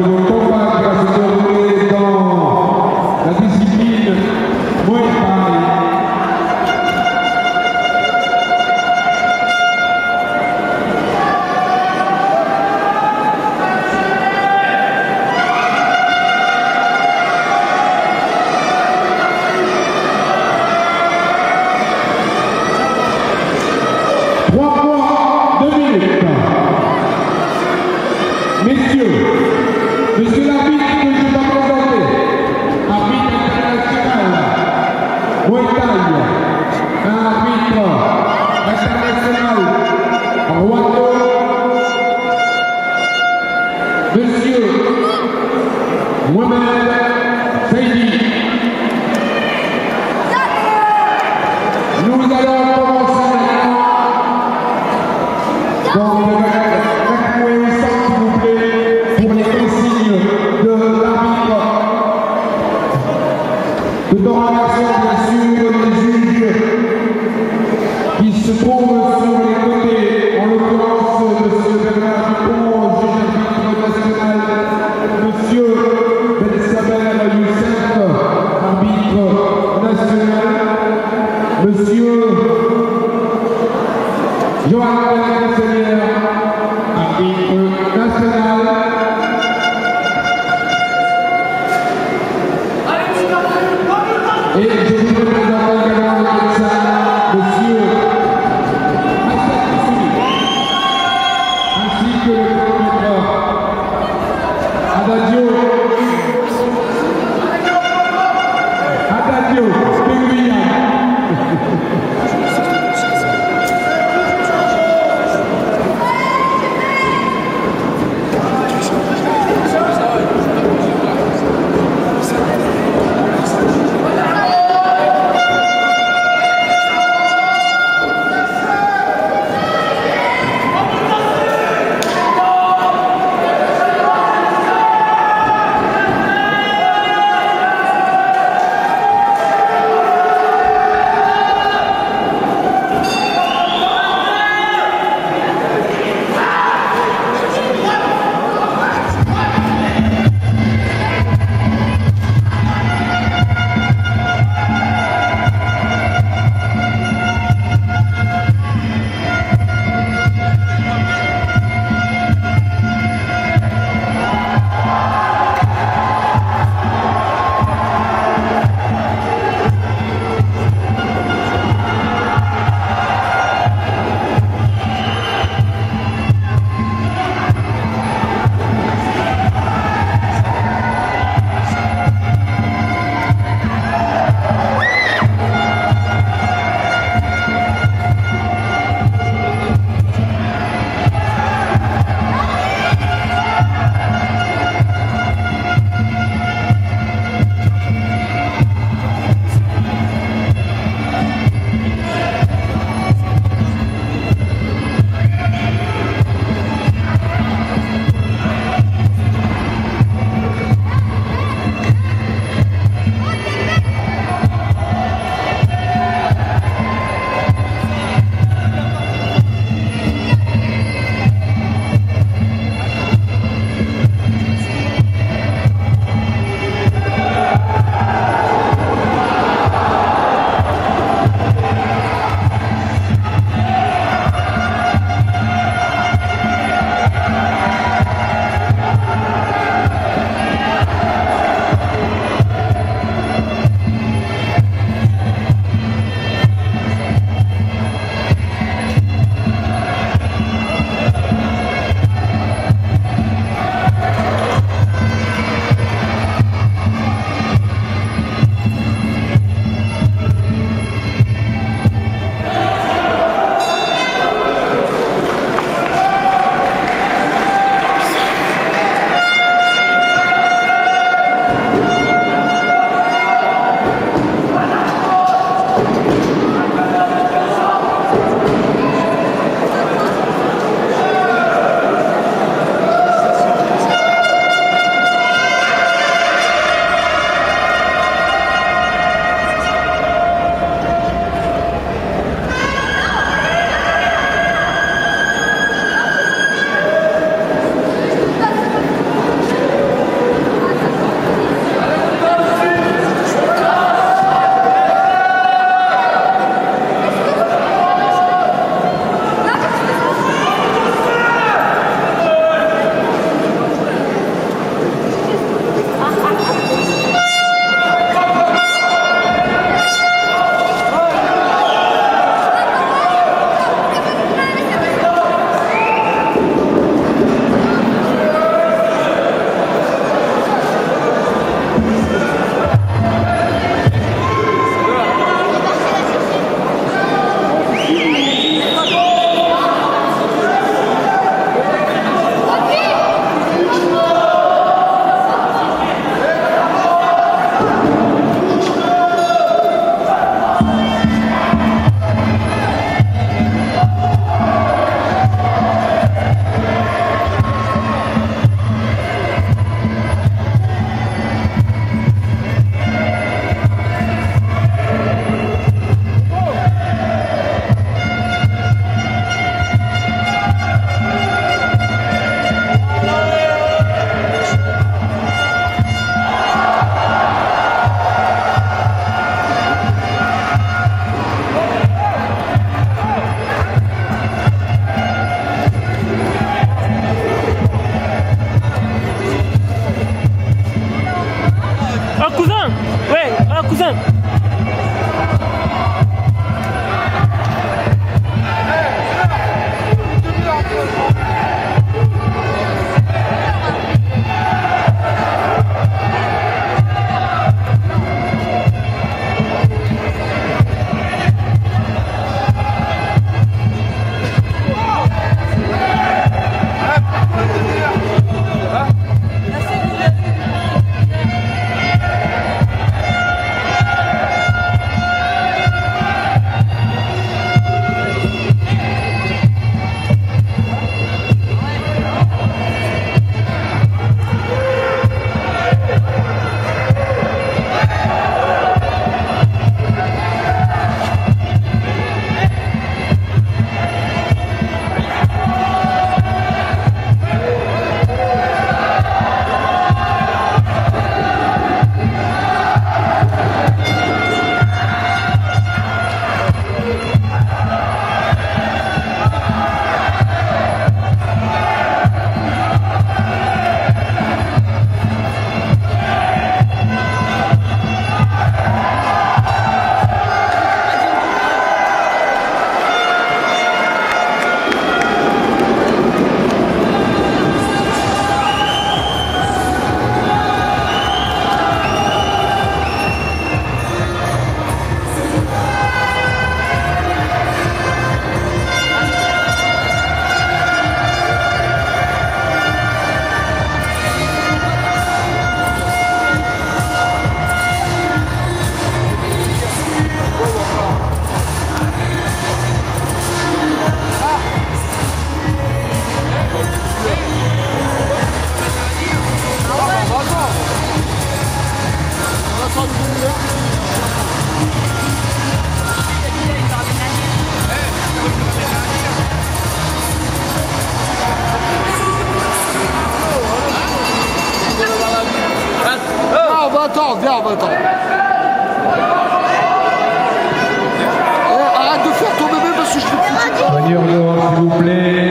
de mon combat à se dans la discipline Muay Trois points, deux minutes. Messieurs, Bismillahirrahmanirrahim. Attends, viens, attends. Eh, arrête de faire ton bébé parce que je l'ai foutu. S'il vous plaît.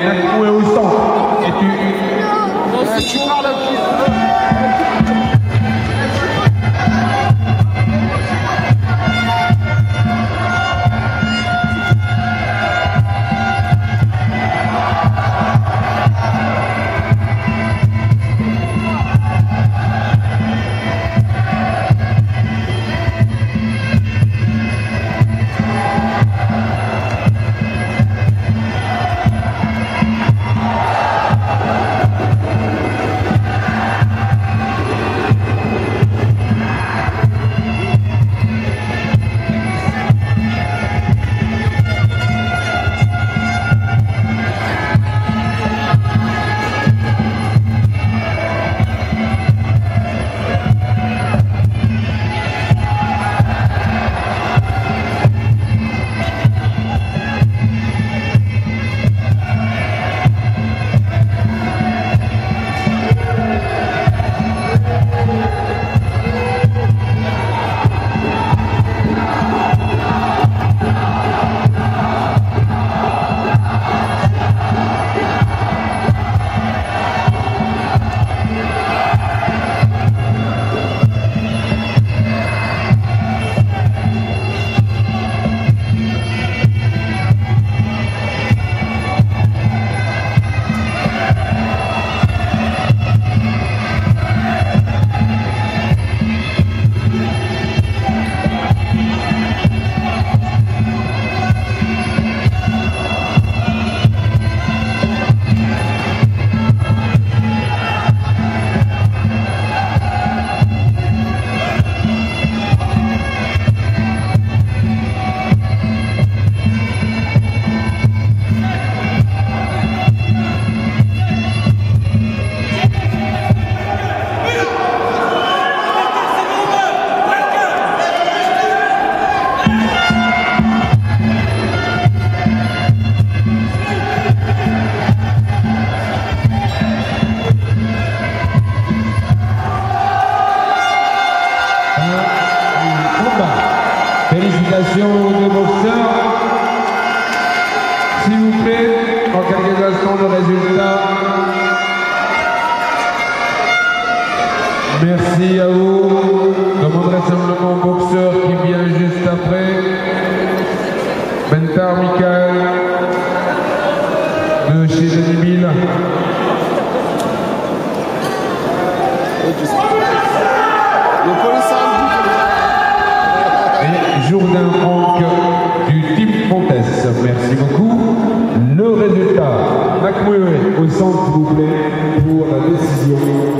Le résultat. Merci à vous. Demande rassemblement boxeur qui vient juste après. Bentar Michael de chez Denis centre, s'il vous plaît, pour la décision.